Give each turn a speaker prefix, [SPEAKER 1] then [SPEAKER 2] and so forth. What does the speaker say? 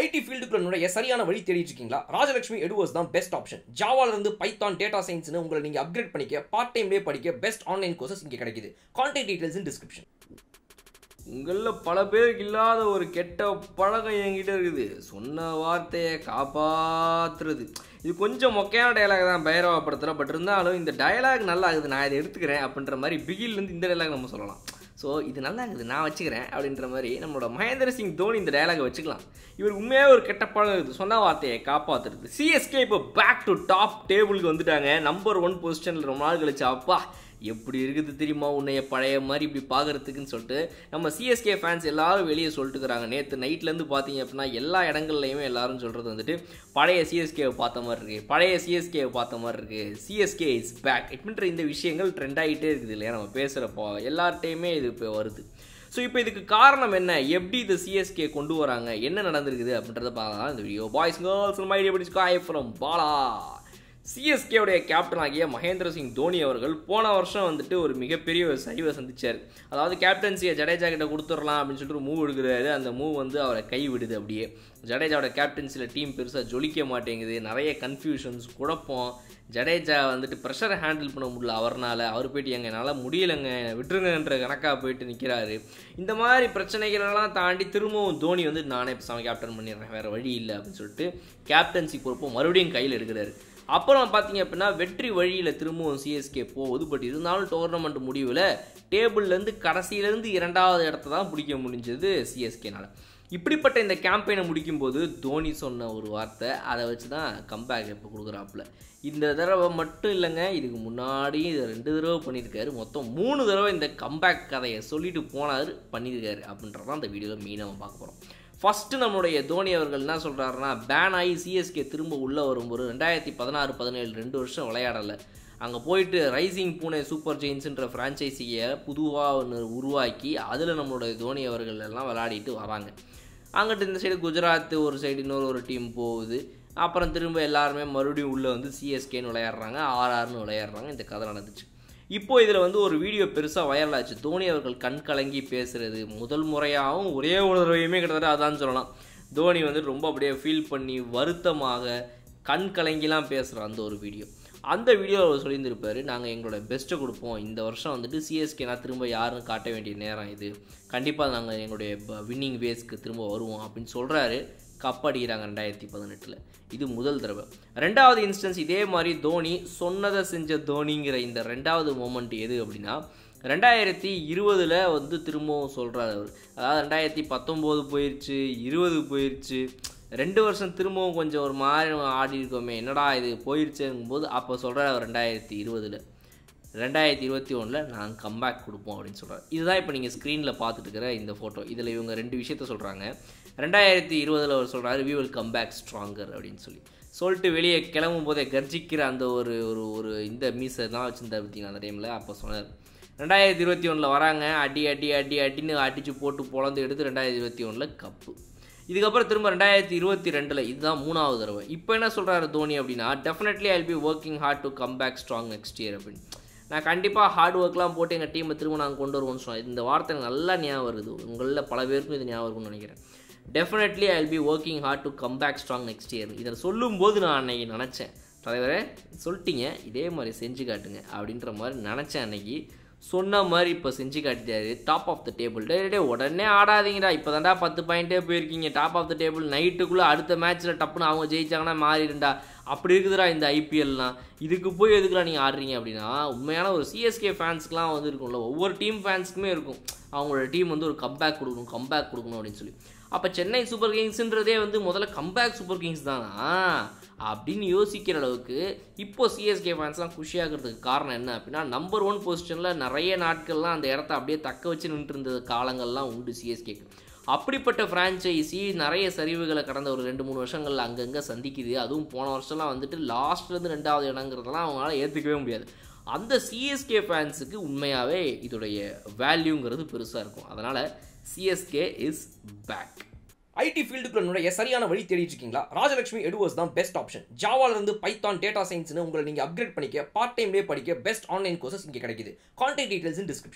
[SPEAKER 1] ID ஃபீல்டுக்குள்ள நுழைய சரியான வழி தேடிட்டு இருக்கீங்களா? ராஜலட்சுமி எடுவர்ஸ் தான் பெஸ்ட் ஆப்ஷன் ஜாவால இருந்து பைத்தான் டேட்டா சயின்ஸ்னு உங்களை நீங்க அப்கிரேட் பண்ணிக்க பார்ட் டைம்லேயே படிக்க பெஸ்ட் ஆன்லைன் கோர்சஸ் இங்கே கிடைக்குது. கான்டாக்ட் டீடைல்ஸ் இன் டிஸ்கிரிப்ஷன்
[SPEAKER 2] உங்களில் பல பேருக்கு இல்லாத ஒரு கெட்ட பழக்கம் என்கிட்ட இருக்குது. சொன்ன வார்த்தையை காப்பாற்றுறது இது கொஞ்சம் மொக்கையான டயலாக் தான் பைரவா படத்தில் பட் இருந்தாலும் இந்த டயலாக் நல்லா இருக்குது நான் இதை எடுத்துக்கிறேன் அப்படின்ற மாதிரி பிகில்லேருந்து இந்த டயலாக் நம்ம சொல்லலாம். ஸோ இது நல்லா இருக்குது நான் வச்சுக்கிறேன் அப்படின்ற மாதிரி நம்மளோட மகேந்திர சிங் தோனி இந்த டயலாகை வச்சுக்கலாம். இவர் உண்மையாக ஒரு கெட்ட பழம் இருக்குது சொன்ன வார்த்தையை காப்பாற்றுறது சிஎஸ்கே இப்போ பேக் டு டாப் டேபிளுக்கு வந்துட்டாங்க. நம்பர் ஒன் பொசிஷனில் ரொம்ப நாள் கழிச்சு. அப்பா எப்படி இருக்குது தெரியுமா? உன்னைய பழைய மாதிரி இப்படி பார்க்கறதுக்குன்னு சொல்லிட்டு நம்ம சிஎஸ்கே ஃபேன்ஸ் எல்லாரும் வெளியே சொல்லிட்டுக்கிறாங்க நேற்று நைட்லேருந்து பார்த்தீங்க அப்படின்னா எல்லா இடங்கள்லையுமே எல்லாரும் சொல்கிறது வந்துட்டு பழைய சிஎஸ்கேவை பார்த்த மாதிரி இருக்குது பழைய சிஎஸ்கேவை பார்த்த மாதிரி இருக்குது சிஎஸ்கே இஸ் பேக் இப்படின்ற இந்த விஷயங்கள் ட்ரெண்ட் ஆகிட்டே இருக்குது இல்லையா? நம்ம பேசுகிறப்போ எல்லார்ட்டையுமே இது இப்போ வருது. ஸோ இப்போ இதுக்கு காரணம் என்ன? எப்படி இது சிஎஸ்கே கொண்டு வராங்க? என்ன நடந்திருக்குது அப்படின்றத பார்க்கலாம். இந்த வீடியோ பாய்ஸ் கேர்ள்ஸ் மைடியா எப்படி ஐ ஃப்ரம் பாலா சிஎஸ்கேவுடைய கேப்டன் ஆகிய மகேந்திர சிங் தோனி அவர்கள் போன வருஷம் வந்துட்டு ஒரு மிகப்பெரிய ஒரு சரிவை சந்திச்சார். அதாவது கேப்டன்சியை ஜடேஜா கிட்ட கொடுத்துடலாம் அப்படின்னு சொல்லிட்டு ஒரு மூவ் எடுக்கிறாரு. அந்த மூவ் வந்து அவரை கைவிடுது அப்படியே. ஜடேஜாவோட கேப்டன்சியில் டீம் பெருசாக ஜொலிக்க மாட்டேங்குது. நிறைய கன்ஃபியூஷன்ஸ் குழப்பம். ஜடேஜா வந்துட்டு ப்ரெஷரை ஹேண்டில் பண்ண முடியல அவர்னால். அவர் போயிட்டு எங்க என்னால் முடியலைங்க. விட்டுருங்கன்ற கணக்காக போயிட்டு நிற்கிறாரு இந்த மாதிரி பிரச்சனைகளெல்லாம் தாண்டி திரும்பவும் தோனி வந்து நானே இப்போ கேப்டன் பண்ணிடுறேன். வேறு வழி இல்லை. அப்படின்னு சொல்லிட்டு கேப்டன்சி பொறுப்பும் மறுபடியும் கையில் எடுக்கிறாரு. அப்புறம் பார்த்தீங்க அப்படின்னா வெற்றி வழியில் திரும்பவும் சிஎஸ்கே போகுது. பட் இருந்தாலும் டோர்னமெண்ட் முடிவில் டேபிள்லேருந்து கடைசியிலேருந்து இரண்டாவது இடத்த தான் பிடிக்க முடிஞ்சது சிஎஸ்கேனால் இப்படிப்பட்ட இந்த கேம்பெயினை முடிக்கும்போது தோனி சொன்ன ஒரு வார்த்தை அதை வச்சு தான் கம்பேக் இப்போ கொடுக்குறாப்புல. இந்த தடவை மட்டும் இல்லைங்க இதுக்கு முன்னாடி இதை ரெண்டு தடவை பண்ணியிருக்காரு. மொத்தம் மூணு தடவை இந்த கம்பேக் கதையை சொல்லிட்டு போனார் பண்ணியிருக்காரு அப்படின்றதான் அந்த வீடியோவில் மெயினாக நம்ம பார்க்க போகிறோம் ஃபஸ்ட்டு நம்மளுடைய தோனி அவர்கள் என்ன சொல்கிறாருன்னா பேன் ஆகி சிஎஸ்கே திரும்ப உள்ளே வரும் ஒரு ரெண்டாயிரத்தி பதினாறு பதினேழு ரெண்டு வருஷம் விளையாடலை. அங்கே போயிட்டு ரைசிங் பூனே சூப்பர் ஜெயின்ஸுன்ற ஃப்ரான்ச்சைஸியை புதுவாக ஒன்று உருவாக்கி அதில் நம்மளுடைய தோனி அவர்கள் எல்லாம் விளையாடிட்டு வராங்க. அங்கிட்டு இந்த சைடு குஜராத் ஒரு சைடு இன்னொரு ஒரு டீம் போகுது. அப்புறம் திரும்ப எல்லாருமே மறுபடியும் உள்ளே வந்து சிஎஸ்கேன்னு விளையாடுறாங்க ஆர்ஆர்னு விளையாடுறாங்க. இந்த கதை நடந்துச்சு. இப்போ இதில் வந்து ஒரு வீடியோ பெருசாக வைரல் ஆச்சு. தோனி அவர்கள் கண் கலங்கி பேசுறது முதல் முறையாகவும் ஒரே ஒரு தடவையுமே கிட்டத்தட்ட அதான் சொல்லலாம். தோனி வந்து ரொம்ப அப்படியே ஃபீல் பண்ணி வருத்தமாக கண் கலங்கிலாம் பேசுகிற அந்த ஒரு வீடியோ அந்த வீடியோவில் அவர் சொல்லியிருந்திருப்பார் நாங்கள் எங்களோட பெஸ்ட்டை கொடுப்போம். இந்த வருஷம் வந்துட்டு சிஎஸ்கேனா திரும்ப யாருன்னு காட்ட வேண்டிய நேரம் இது. கண்டிப்பாக நாங்கள் எங்களுடைய வின்னிங் வேஸ்க்கு திரும்ப வருவோம். அப்படின்னு சொல்கிறாரு கப் அடிக்கிறாங்க ரெண்டாயிரத்தி பதினெட்டில். இது முதல் தடவை. ரெண்டாவது இன்ஸ்டன்ஸ் இதே மாதிரி தோனி சொன்னதை செஞ்ச தோனிங்கிற இந்த ரெண்டாவது மூமெண்ட் எது அப்படின்னா ரெண்டாயிரத்தி இருபதில் வந்து திரும்பவும் சொல்கிறார் அவர். அதாவது ரெண்டாயிரத்தி பத்தொம்போது போயிடுச்சு இருபது போயிடுச்சு ரெண்டு வருஷம் திரும்பவும் கொஞ்சம் ஒரு மாதிரி ஆடி இருக்கோமே என்னடா இது போயிடுச்சுங்கும்போது அப்போ சொல்கிறார் அவர் ரெண்டாயிரத்தி இருபதில். ரெண்டாயிரத்தி இருபத்தி ஒன்றில் நாங்கள் கம்பேக் கொடுப்போம் அப்படின்னு சொல்கிறார் இதுதான் இப்போ நீங்கள் ஸ்க்ரீனில் பார்த்துட்டு இருக்கிற இந்த ஃபோட்டோ இதில் இவங்க ரெண்டு விஷயத்த சொல்கிறாங்க ரெண்டாயிரத்தி இருபதில் அவர் சொல்கிறாரு வி வில் கம்பேக் ஸ்ட்ராங்கர் அப்படின்னு சொல்லி. சொல்லிட்டு வெளியே கிளம்பும் போதே கர்ஜிக்கிற அந்த ஒரு ஒரு ஒரு இந்த மீசை தான் வச்சுருந்தார் பார்த்தீங்களா அந்த டைமில் அப்போ சொன்னார். ரெண்டாயிரத்தி இருபத்தி ஒன்றில் வராங்க. அடி அடி அடி அடின்னு அடித்து போட்டு பொழந்து எடுத்து ரெண்டாயிரத்தி இருபத்தி ஒன்றில் கப்பு இதுக்கப்புறம் திரும்ப ரெண்டாயிரத்தி இருபத்தி ரெண்டில் இதுதான் மூணாவது தடவை. இப்போ என்ன சொல்கிறாரு தோனி அப்படின்னா definitely I be working hard to come back strong next year அப்படின்னு. நான் கண்டிப்பாக ஹார்ட் ஒர்க்லாம் போட்டு எங்கள் டீமை திரும்ப நாங்கள் கொண்டு வருவோம்னு சொன்னோம் இந்த வார்த்தை எனக்கு நல்லா ஞாபகம் வருது. உங்களில் பல பேருக்கும் இது ஞாபகம் இருக்கும்னு நினைக்கிறேன். Definitely I be working hard to come back strong next year இதை சொல்லும்போது நான் அன்னைக்கு நினச்சேன். தலைவரே சொல்லிட்டீங்க. இதே மாதிரி செஞ்சு காட்டுங்க. அப்படின்ற மாதிரி நினச்சேன் அன்னைக்கு. சொன்ன மாதிரி இப்போ செஞ்சு காட்டிட்டாரு. டாப் ஆஃப் த டேபிள் டே உடனே ஆடாதீங்கடா. இப்போ தாண்டா பத்து பாயிண்ட்டே போயிருக்கீங்க. டாப் ஆஃப் த டேபிள் நைட்டுக்குள்ளே அடுத்த மேட்ச்சில் டப்புன்னு அவங்க ஜெயிச்சாங்கன்னா மாறிடுண்டா அப்படி இருக்குதுடா இந்த ஐபிஎல்லாம் இதுக்கு போய் எதுக்குலாம் நீங்கள் ஆடுறீங்க அப்படின்னா உண்மையான ஒரு சிஎஸ்கே ஃபேன்ஸ்க்குலாம் வந்து இருக்கும்ல. ஒவ்வொரு டீம் ஃபேன்ஸுக்குமே இருக்கும். அவங்களோட டீம் வந்து ஒரு கம்பேக் கொடுக்கணும் கம்பேக் கொடுக்கணும் அப்படின்னு சொல்லி. அப்போ சென்னை சூப்பர் கிங்ஸுன்றதே வந்து முதல்ல கம்பேக் சூப்பர் கிங்ஸ் தானா? அப்படின்னு யோசிக்கிற அளவுக்கு இப்போ சிஎஸ்கே ஃபேன்ஸ்லாம் குஷியாகிறதுக்கு காரணம் என்ன அப்படின்னா நம்பர் ஒன் பொசிஷனில் நிறைய நாட்கள்லாம் அந்த இடத்த அப்படியே தக்க வச்சு நின்றுருந்த காலங்கள்லாம் உண்டு சிஎஸ்கேக்கு அப்படிப்பட்ட ஃப்ரான்ச்சைசி நிறைய சரிவுகளை கடந்த ஒரு ரெண்டு மூணு வருஷங்களில் அங்கங்கே சந்திக்குது. அதுவும் போன வருஷம்லாம் வந்துட்டு லாஸ்ட்லேருந்து ரெண்டாவது இடங்கிறதெல்லாம் அவங்களால ஏற்றுக்கவே முடியாது. அந்த சிஎஸ்கே ஃபேன்ஸுக்கு உண்மையாகவே இதோடைய வேல்யூங்கிறது பெருசாக இருக்கும். அதனால் சிஎஸ்கே இஸ் பேக்
[SPEAKER 1] ஐடி ஃபீல்டுக்குள்ள நுழைய சரியான வழி தேடிட்டு இருக்கீங்களா? ராஜலட்சுமி எடுவர்ஸ் தான் பெஸ்ட் ஆப்ஷன் ஜாவால இருந்து பைத்தான் டேட்டா சயின்ஸ்னு உங்களை நீங்க அப்கிரேட் பண்ணிக்க பார்ட் டைம்லேயே படிக்க பெஸ்ட் ஆன்லைன் கோர்சஸ் இங்கே கிடைக்குது. கான்டாக்ட் டீடைல்ஸ் இன் டிஸ்கிரிப்ஷன்